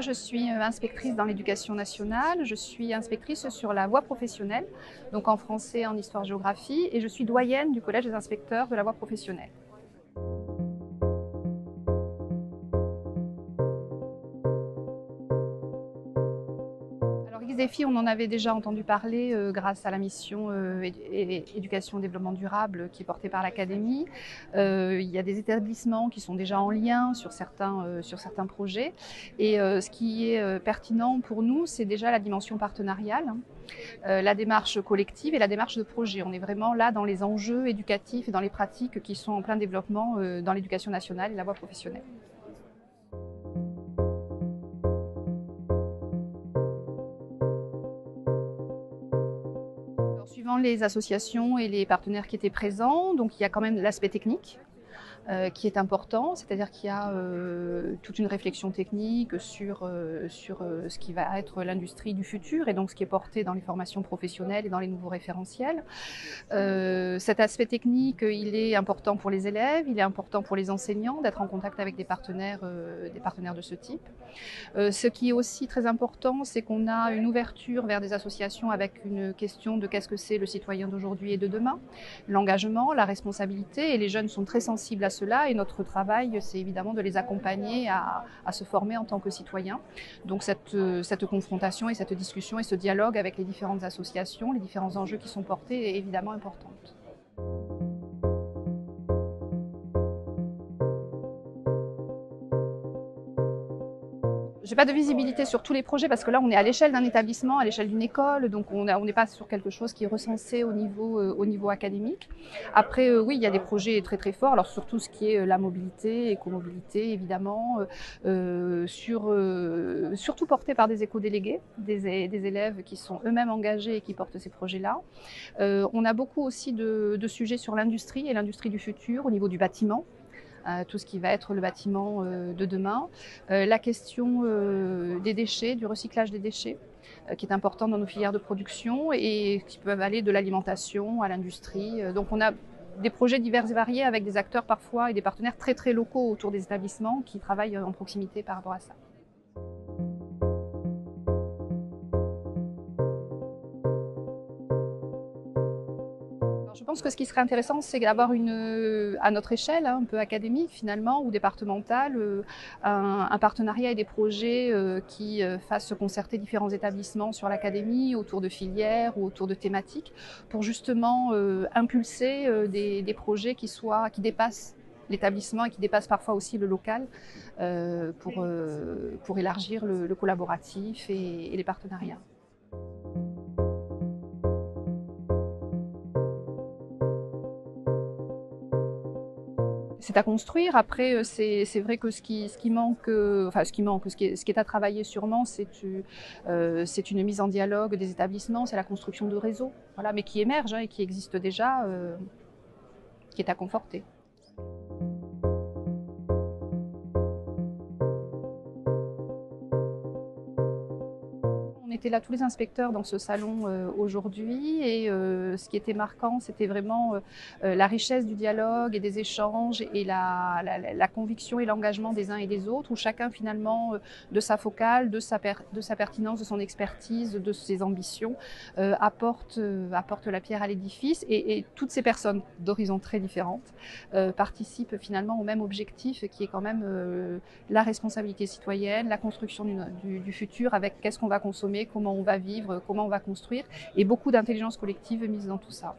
Je suis inspectrice dans l'éducation nationale. Je suis inspectrice sur la voie professionnelle, donc en français, en histoire-géographie, et je suis doyenne du Collège des inspecteurs de la voie professionnelle. On en avait déjà entendu parler euh, grâce à la mission euh, éducation développement durable qui est portée par l'Académie. Euh, il y a des établissements qui sont déjà en lien sur certains, sur certains projets. Et ce qui est pertinent pour nous, c'est déjà la dimension partenariale. Hein. la démarche collective et la démarche de projet. On est vraiment là dans les enjeux éducatifs et dans les pratiques qui sont en plein développement dans l'éducation nationale et la voie professionnelle. Suivant les associations et les partenaires qui étaient présents, donc il y a quand même l'aspect technique, euh, qui est important, c'est-à-dire qu'il y a euh, toute une réflexion technique sur, euh, sur ce qui va être l'industrie du futur et donc ce qui est porté dans les formations professionnelles et dans les nouveaux référentiels. cet aspect technique, il est important pour les élèves, il est important pour les enseignants d'être en contact avec des partenaires, des partenaires de ce type. ce qui est aussi très important, c'est qu'on a une ouverture vers des associations avec une question de qu'est-ce que c'est le citoyen d'aujourd'hui et de demain, l'engagement, la responsabilité, et les jeunes sont très sensibles à et notre travail, c'est évidemment de les accompagner à, se former en tant que citoyens. Donc cette, cette confrontation et cette discussion et ce dialogue avec les différentes associations, les différents enjeux qui sont portés est évidemment importante. J'ai pas de visibilité sur tous les projets parce que là, on est à l'échelle d'un établissement, à l'échelle d'une école, donc on n'est pas sur quelque chose qui est recensé au niveau, euh, académique. Après, euh, oui, il y a des projets très très forts, alors surtout ce qui est euh, la mobilité, écomobilité, évidemment, sur, surtout porté par des éco-délégués, des, élèves qui sont eux-mêmes engagés et qui portent ces projets-là. on a beaucoup aussi de sujets sur l'industrie et l'industrie du futur au niveau du bâtiment tout ce qui va être le bâtiment euh, de demain. Euh, la question euh, des déchets, du recyclage des déchets qui est important dans nos filières de production et qui peuvent aller de l'alimentation à l'industrie. Donc on a des projets divers et variés avec des acteurs parfois et des partenaires très très locaux autour des établissements qui travaillent en proximité par rapport à ça. Je pense que ce qui serait intéressant, c'est d'avoir une, euh, à notre échelle, hein, un peu académique finalement, ou départementale, euh, un, partenariat et des projets euh, qui fassent se concerter différents établissements sur l'académie, autour de filières ou autour de thématiques, pour justement impulser des, projets qui, soient, qui dépassent l'établissement et qui dépassent parfois aussi le local pour, pour élargir le, collaboratif et les partenariats. C'est à construire. Après, euh, c'est vrai que ce qui, manque, euh, enfin ce qui manque, ce qui est, à travailler sûrement, c'est euh, une mise en dialogue des établissements, c'est la construction de réseaux, voilà, mais qui émerge hein, et qui existe déjà, qui est à conforter. Là tous les inspecteurs dans ce salon euh, aujourd'hui. Et euh, ce qui était marquant, c'était vraiment euh, la richesse du dialogue et des échanges et la, conviction et l'engagement des uns et des autres, où chacun finalement de sa focale, de sa, de sa pertinence, de son expertise, de ses ambitions, apporte, apporte la pierre à l'édifice. Et, et, toutes ces personnes d'horizons très différentes participent finalement au même objectif qui est quand même la responsabilité citoyenne, la construction du, du futur avec qu'est-ce qu'on va consommer, comment on va vivre, comment on va construire, et beaucoup d'intelligence collective mise dans tout ça.